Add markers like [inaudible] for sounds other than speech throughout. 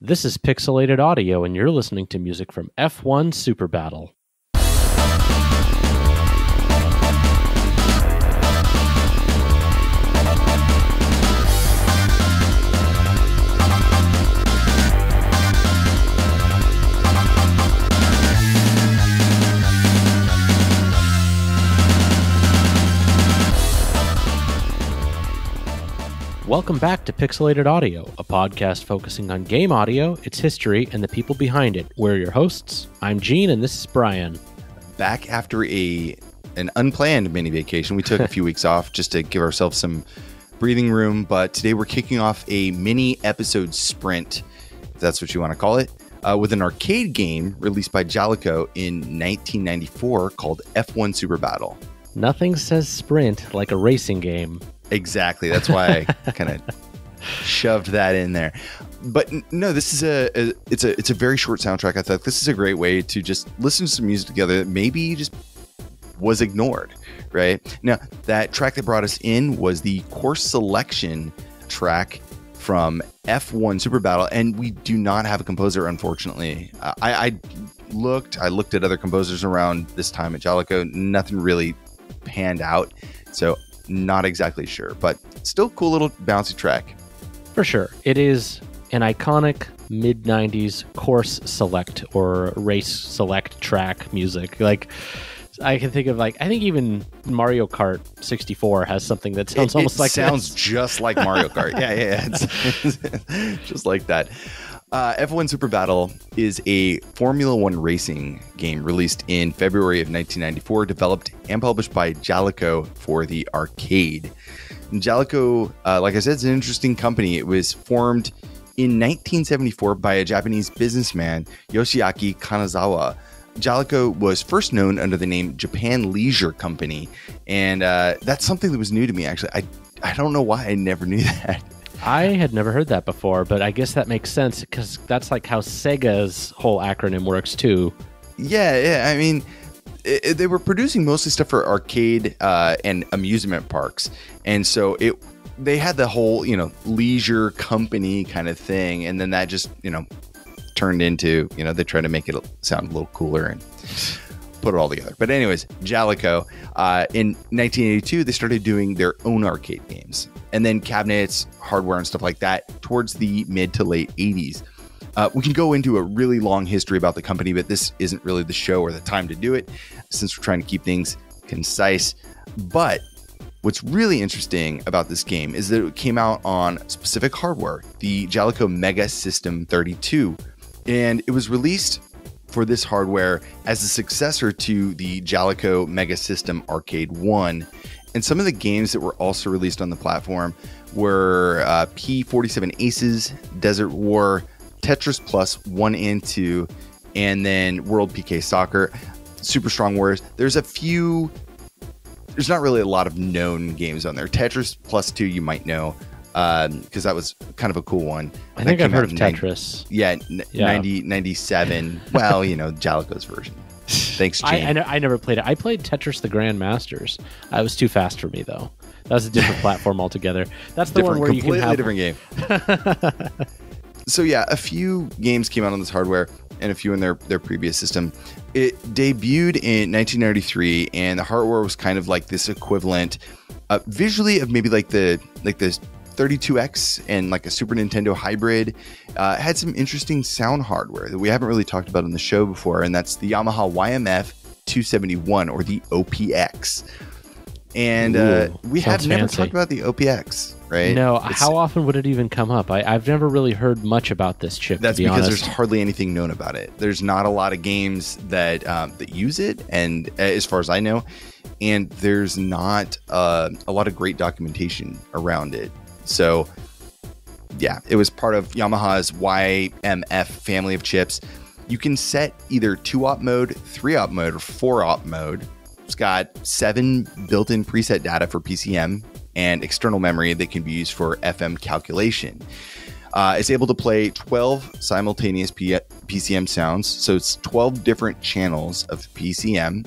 This is Pixelated Audio, and you're listening to music from F1 Super Battle. Welcome back to Pixelated Audio, a podcast focusing on game audio, its history, and the people behind it. We're your hosts. I'm Gene, and this is Brian. Back after a an unplanned mini vacation, we took a few [laughs] weeks off just to give ourselves some breathing room. But today we're kicking off a mini episode sprint, if that's what you want to call it, uh, with an arcade game released by Jaleco in 1994 called F1 Super Battle. Nothing says sprint like a racing game. Exactly. That's why I [laughs] kind of shoved that in there. But no, this is a, a, it's a it's a very short soundtrack. I thought this is a great way to just listen to some music together that maybe just was ignored. Right now, that track that brought us in was the course selection track from F1 Super Battle, and we do not have a composer, unfortunately. Uh, I, I looked, I looked at other composers around this time at Jaleco. Nothing really panned out. So not exactly sure, but still cool little bouncy track. For sure. It is an iconic mid 90s course select or race select track music. Like, I can think of like I think even Mario Kart 64 has something that sounds it, almost it like sounds this. just like Mario Kart. [laughs] yeah, yeah, yeah. It's [laughs] just like that. Uh, F1 Super Battle is a Formula One racing game released in February of 1994, developed and published by Jaleco for the arcade. And Jaleco, uh, like I said, is an interesting company. It was formed in 1974 by a Japanese businessman, Yoshiaki Kanazawa. Jaleco was first known under the name Japan Leisure Company, and uh, that's something that was new to me. Actually, I I don't know why I never knew [laughs] that. I had never heard that before, but I guess that makes sense because that's like how Sega's whole acronym works too. Yeah, yeah. I mean, it, it, they were producing mostly stuff for arcade uh, and amusement parks, and so it they had the whole you know leisure company kind of thing, and then that just you know turned into you know they tried to make it sound a little cooler and put it all together. But anyways, Jaleco. uh, in 1982 they started doing their own arcade games, and then cabinets, hardware, and stuff like that towards the mid to late 80s. Uh, we can go into a really long history about the company, but this isn't really the show or the time to do it since we're trying to keep things concise. But what's really interesting about this game is that it came out on specific hardware, the Jaleco Mega System 32. And it was released for this hardware as a successor to the Jaleco Mega System Arcade 1. And some of the games that were also released on the platform were uh, P47 Aces, Desert War, Tetris Plus 1 and 2, and then World PK Soccer, Super Strong Warriors. There's a few, there's not really a lot of known games on there. Tetris Plus 2, you might know, because um, that was kind of a cool one. I think I've heard of Tetris. yeah, n- yeah, 90, 97. well, you know, Jaleco's version. Thanks, Gene. [laughs] I, I, ne- I, never played it. I played Tetris the Grand Masters. Uh, it was too fast for me, though. That was a different [laughs] platform altogether. That's the different, one where you can have different game. [laughs] so yeah, a few games came out on this hardware and a few in their their previous system. It debuted in 1993, and the hardware was kind of like this equivalent, uh, visually of maybe like the like the 32X and like a Super Nintendo hybrid. Uh, had some interesting sound hardware that we haven't really talked about on the show before, and that's the Yamaha YMF 271 or the OPX. And uh, we have never fancy. talked about the OPX, right? No, It's- how often would it even come up? I, I've never really heard much about this chip. That's be because honest. there's hardly anything known about it. There's not a lot of games that um, that use it, and uh, as far as I know, and there's not uh, a lot of great documentation around it. So, yeah, it was part of Yamaha's YMF family of chips. You can set either two op mode, three op mode, or four op mode. It's got seven built in preset data for PCM and external memory that can be used for FM calculation. Uh, it's able to play 12 simultaneous P- PCM sounds, so it's 12 different channels of PCM.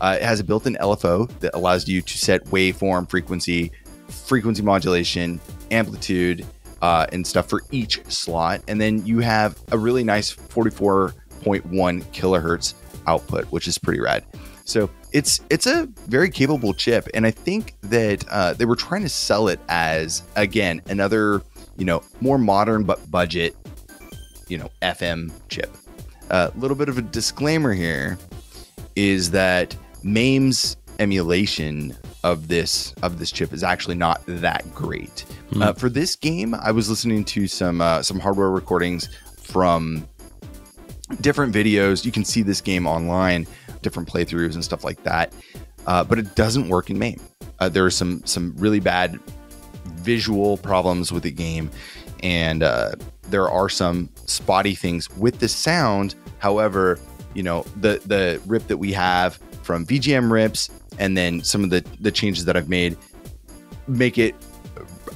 Uh, it has a built in LFO that allows you to set waveform, frequency, frequency modulation, amplitude, uh, and stuff for each slot, and then you have a really nice 44.1 kilohertz output, which is pretty rad. So it's it's a very capable chip, and I think that uh, they were trying to sell it as again another you know more modern but budget you know FM chip. A uh, little bit of a disclaimer here is that MAME's emulation of this of this chip is actually not that great. Mm. Uh, for this game, I was listening to some uh, some hardware recordings from different videos. You can see this game online, different playthroughs and stuff like that. Uh, but it doesn't work in MAME. Uh, there are some some really bad visual problems with the game, and uh, there are some spotty things with the sound. However, you know the the rip that we have from VGM rips, and then some of the the changes that I've made make it.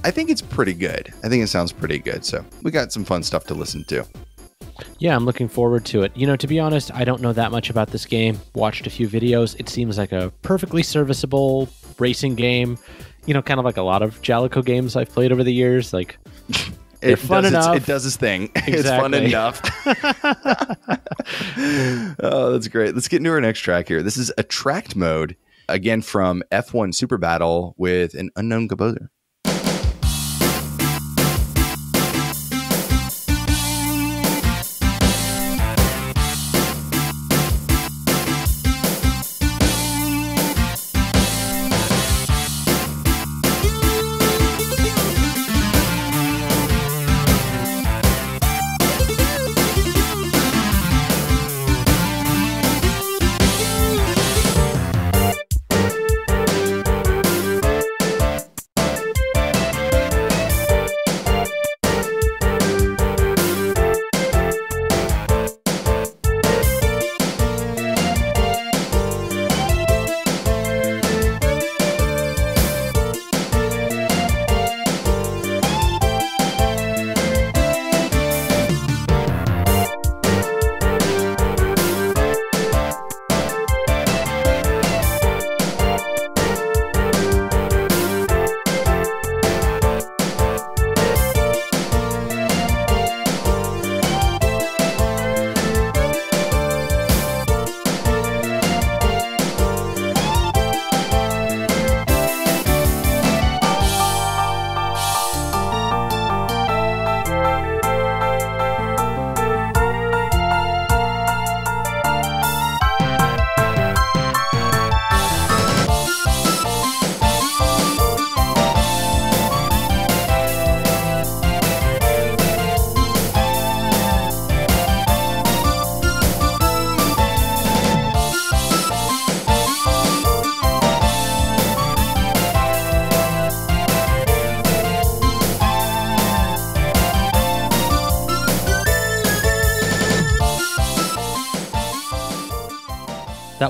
I think it's pretty good. I think it sounds pretty good. So we got some fun stuff to listen to. Yeah, I'm looking forward to it. You know, to be honest, I don't know that much about this game. Watched a few videos. It seems like a perfectly serviceable racing game. You know, kind of like a lot of Jaleco games I've played over the years. Like, [laughs] it fun does enough. Its, it does its thing. Exactly. [laughs] It's fun enough. [laughs] oh, that's great. Let's get into our next track here. This is Attract Mode, again from F1 Super Battle with an unknown composer.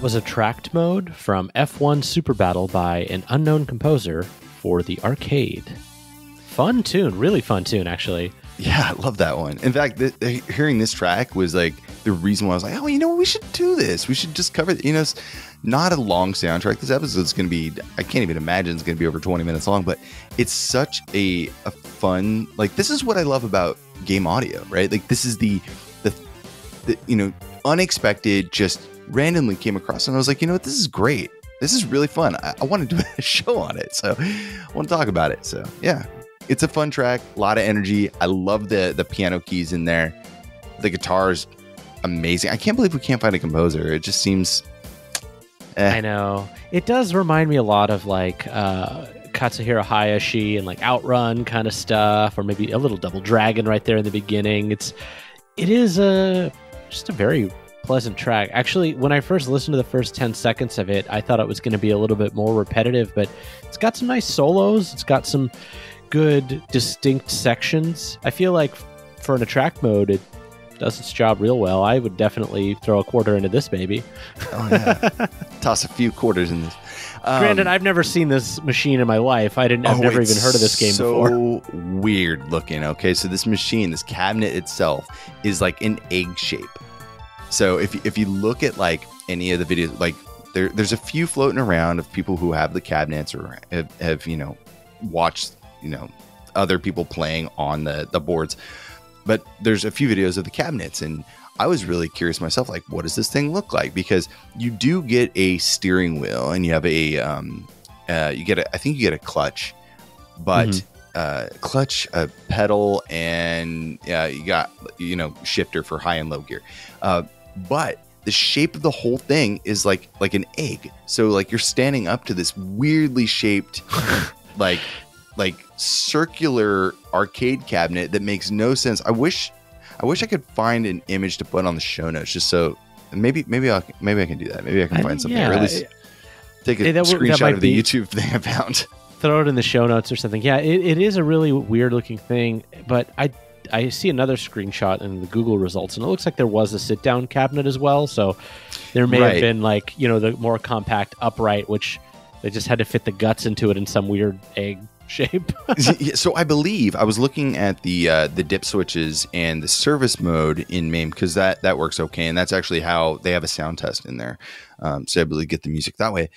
That was Attract Mode from F1 Super Battle by an unknown composer for the arcade. Fun tune, really fun tune, actually. Yeah, I love that one. In fact, the, the, hearing this track was like the reason why I was like, oh, you know, we should do this. We should just cover. You know, it's not a long soundtrack. This episode is going to be. I can't even imagine it's going to be over twenty minutes long. But it's such a a fun. Like this is what I love about game audio, right? Like this is the the, the you know unexpected, just randomly came across and I was like, you know what, this is great. This is really fun. I, I want to do [laughs] a show on it. So I want to talk about it. So yeah, it's a fun track, a lot of energy. I love the the piano keys in there. The guitar's amazing. I can't believe we can't find a composer. It just seems eh. I know. It does remind me a lot of like uh Katsuhiro Hayashi and like Outrun kind of stuff, or maybe a little Double Dragon right there in the beginning. It's it is a just a very pleasant track. Actually, when I first listened to the first 10 seconds of it, I thought it was going to be a little bit more repetitive, but it's got some nice solos. It's got some good, distinct sections. I feel like for an attract mode, it does its job real well. I would definitely throw a quarter into this baby. Oh, yeah. [laughs] Toss a few quarters in this. Um, Granted, I've never seen this machine in my life. I didn't. I've oh, never even heard of this game so before. weird looking. Okay, so this machine, this cabinet itself, is like an egg shape. So if if you look at like any of the videos, like there there's a few floating around of people who have the cabinets or have, have you know watched you know other people playing on the the boards. But there's a few videos of the cabinets, and I was really curious myself, like, what does this thing look like? Because you do get a steering wheel, and you have a um, uh, you get a, I think you get a clutch, but Mhm. uh, clutch, a pedal, and uh, you got you know shifter for high and low gear. Uh, but the shape of the whole thing is like like an egg. So like you're standing up to this weirdly shaped, [laughs] like like circular arcade cabinet that makes no sense. I wish I wish I could find an image to put on the show notes just so maybe maybe I maybe I can do that. Maybe I can I- find something yeah, or at least take a that would- that screenshot of the be- YouTube [laughs] thing I found. throw it in the show notes or something. Yeah, it, it is a really weird looking thing, but I I see another screenshot in the Google results, and it looks like there was a sit down cabinet as well. So there may Right. have been like you know the more compact upright, which they just had to fit the guts into it in some weird egg [laughs] shape. [laughs] So I believe I was looking at the uh, the dip switches and the service mode in MAME because that that works okay, and that's actually how they have a sound test in there. Um, so I believe get the music that way.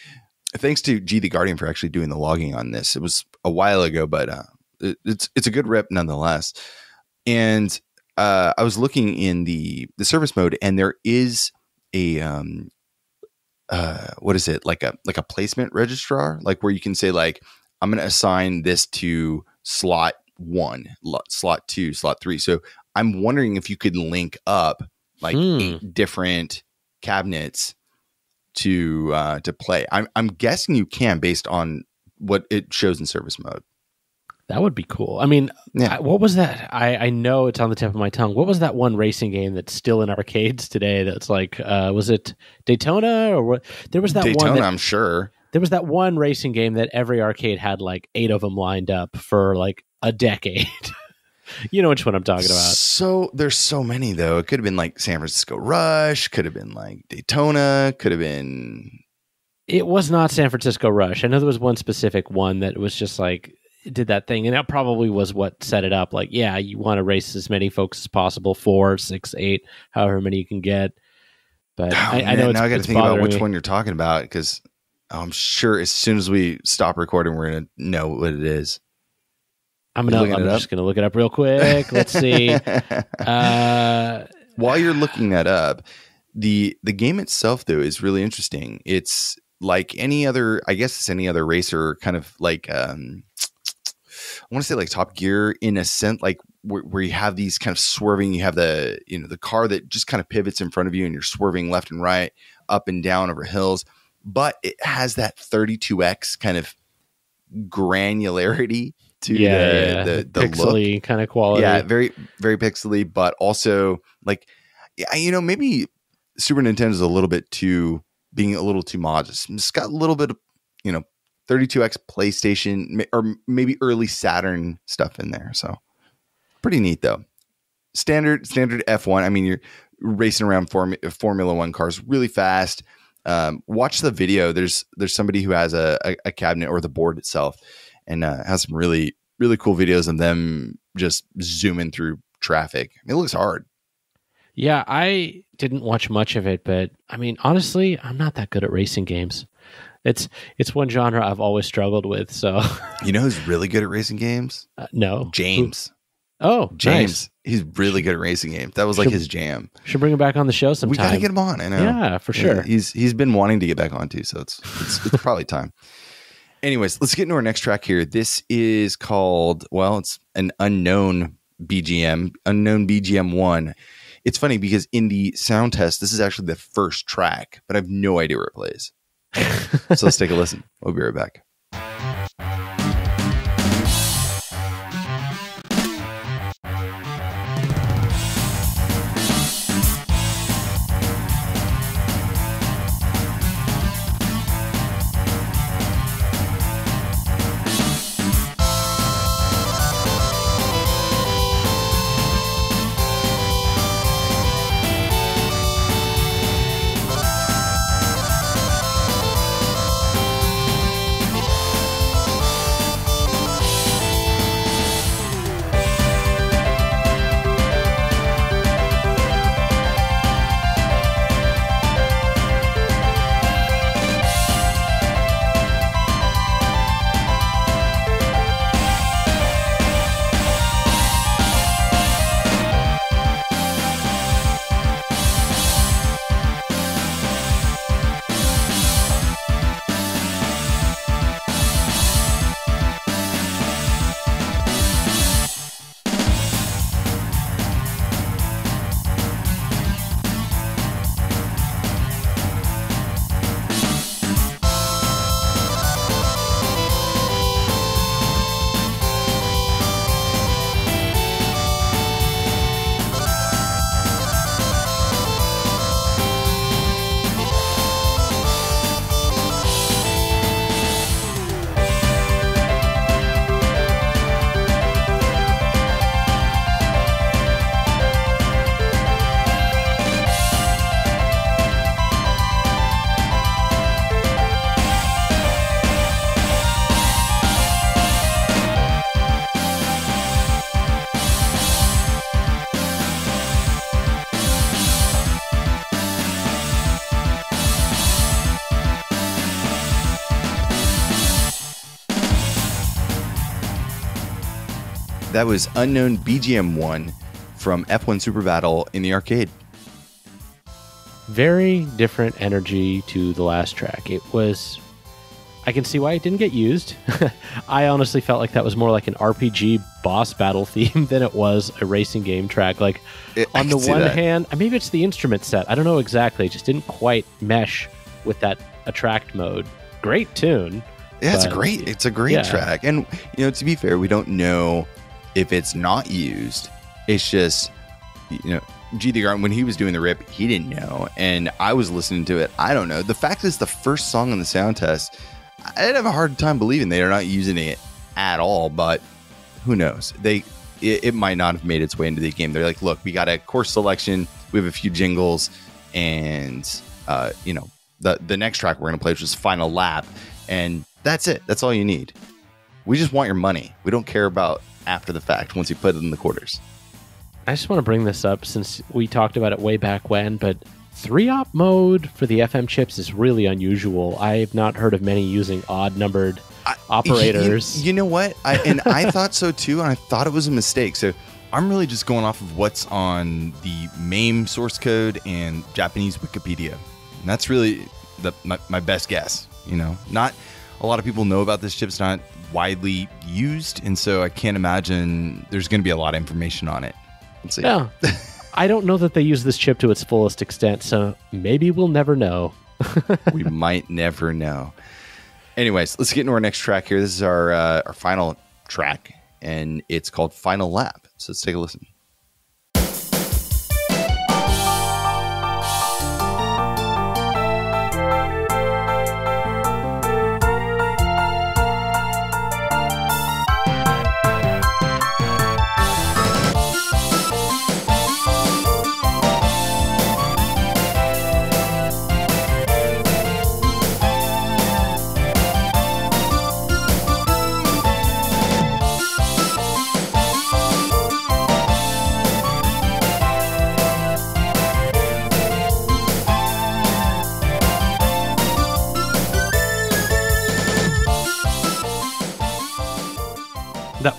Thanks to G the Guardian for actually doing the logging on this. It was a while ago, but uh, it, it's it's a good rip nonetheless. And uh, I was looking in the the service mode, and there is a um, uh, what is it like a like a placement registrar, like where you can say like I'm going to assign this to slot one, lo- slot two, slot three. So I'm wondering if you could link up like Hmm. eight different cabinets to uh, to play. I'm I'm guessing you can based on what it shows in service mode. That would be cool. I mean, Yeah. I- what was that? I, I know it's on the tip of my tongue. What was that one racing game that's still in arcades today? That's like, uh, was it Daytona or what? There was that Daytona, one. That, I'm sure. there was that one racing game that every arcade had like eight of them lined up for like a decade. [laughs] you know which one I'm talking about. So there's so many though. It could have been like San Francisco Rush, could have been like Daytona, could have been It was not San Francisco Rush. I know there was one specific one that was just like did that thing, and that probably was what set it up. Like, yeah, you want to race as many folks as possible, four, six, eight, however many you can get. But Oh, I, I man, know it's, now I got to think about which me. one you're talking about because I'm sure as soon as we stop recording, we're gonna know what it is. I'm gonna. I'm it up? just gonna look it up real quick. Let's see. [laughs] Uh, While you're looking that up, the the game itself though is really interesting. It's like any other, I guess it's any other racer, kind of like um, I want to say like Top Gear in a sense, like where, where you have these kind of swerving. You have the you know the car that just kind of pivots in front of you, and you're swerving left and right, up and down over hills. But it has that 32x kind of granularity to yeah, the, yeah, the, the look kind of quality. yeah, very very pixely, but also like you know, maybe Super Nintendo's a little bit too being a little too modest. It's got a little bit of you know 32x PlayStation or maybe early Saturn stuff in there. So pretty neat though. Standard standard F1. I mean, you're racing around Form- Formula One cars really fast. Um, watch the video. There's there's somebody who has a, a, a cabinet or the board itself, and uh, has some really really cool videos of them just zooming through traffic. It looks hard. Yeah, I didn't watch much of it, but I mean, honestly, I'm not that good at racing games. It's it's one genre I've always struggled with. So You know who's really good at racing games? [laughs] uh, no, James. Oh, James. nice. He's really good at racing games. That was like Should- his jam. Should bring him back on the show sometime. We gotta get him on. I know. Yeah, for Yeah, sure. he's he's been wanting to get back on too, so it's it's, it's probably time. Anyways, let's get into our next track here. This is called well, it's an unknown BGM, unknown BGM one. It's funny because in the sound test, this is actually the first track, but I have no idea where it plays. So let's take a listen. We'll be right back. That was Unknown BGM 1 from F1 Super Battle in the arcade. Very different energy to the last track. It was. I can see why it didn't get used. [laughs] I honestly felt like that was more like an RPG boss battle [laughs] theme than it was a racing game track. Like, It- on the one that. hand, maybe it's the instrument set. I don't know exactly. It just didn't quite mesh with that attract mode. Great tune. Yeah, it's great it's a great yeah. track. And you know, to be fair, we don't know if it's not used. It's just you know, G the Guardian when he was doing the rip, he didn't know. And I was listening to it. I don't know. The fact is the first song on the sound test, I'd have a hard time believing they are not using it at all, but who knows? They it, it might not have made its way into the game. They're like, look, we got a course selection, we have a few jingles, and uh, you know, the the next track we're gonna play, which is Final Lap, and that's it. That's all you need. We just want your money. We don't care about after the fact once you put it in the quarters. I just want to bring this up since we talked about it way back when, but three op mode for the FM chips is really unusual. I've not heard of many using odd numbered I- operators. You, you know what? I, and I [laughs] thought so too, and I thought it was a mistake. So I'm really just going off of what's on the MAME source code and Japanese Wikipedia. And that's really the my, my best guess. You know, not a lot of people know about this chip. It's not widely used, and so I can't imagine there's going to be a lot of information on it. let's see. yeah. [laughs] I don't know that they use this chip to its fullest extent, so maybe we'll never know. [laughs] we might never know. Anyways, let's get into our next track here. This is our uh, our final track, and it's called Final Lap. So let's take a listen.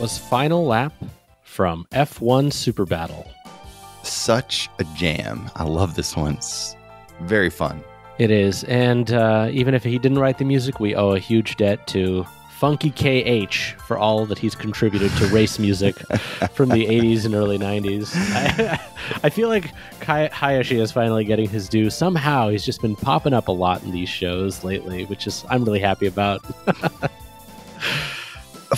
Was Final Lap from F1 Super Battle. Such a jam. I love this one. It's very fun. It is, and uh, even if he didn't write the music, we owe a huge debt to Funky KH for all that he's contributed to race music [laughs] from the 80s and early 90s. I, [laughs] I feel like Kai, Hayashi is finally getting his due. Somehow, he's just been popping up a lot in these shows lately, which is I'm really happy about. [laughs]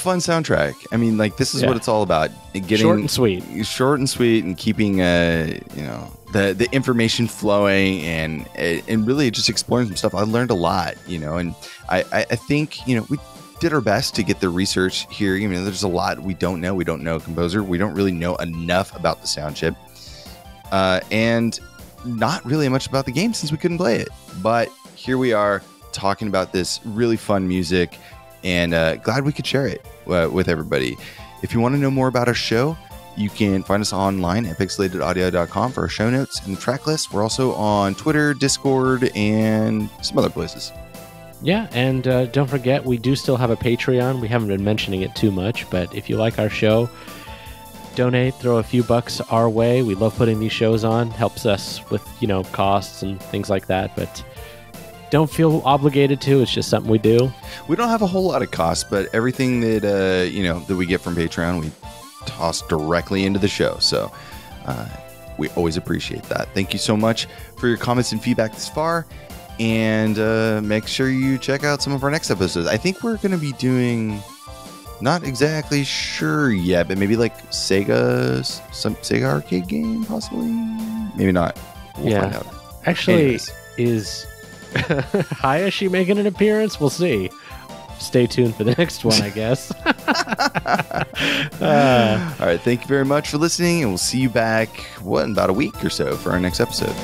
Fun soundtrack. I mean, like this is Yeah. what it's all about. Getting Short and sweet. short and sweet, and keeping uh, you know the the information flowing, and and really just exploring some stuff. I learned a lot, you know, and I I, I think you know we did our best to get the research here. You know, there's a lot we don't know. We don't know composer. We don't really know enough about the sound chip, uh, and not really much about the game since we couldn't play it. But here we are talking about this really fun music, and uh, glad we could share it uh, with everybody. If you want to know more about our show, you can find us online at pixelatedaudio.com for our show notes and the track list. We're also on Twitter, Discord, and some other places. Yeah, and uh, don't forget, we do still have a Patreon. We haven't been mentioning it too much, but if you like our show, donate, throw a few bucks our way. We love putting these shows on. Helps us with, you know, costs and things like that, but don't feel obligated to. It's just something we do. We don't have a whole lot of costs, but everything that uh, you know that we get from Patreon, we toss directly into the show. So uh, we always appreciate that. Thank you so much for your comments and feedback this far. And uh, make sure you check out some of our next episodes. I think we're going to be doing, not exactly sure yet, but maybe like Sega, some Sega arcade game, possibly. Maybe not. We'll Yeah. find out. Actually, Anyways. is [laughs] Hayashi making an appearance? We'll see. Stay tuned for the next one, I guess. [laughs] [laughs] Uh, All right. Thank you very much for listening, and we'll see you back, what, in about a week or so for our next episode.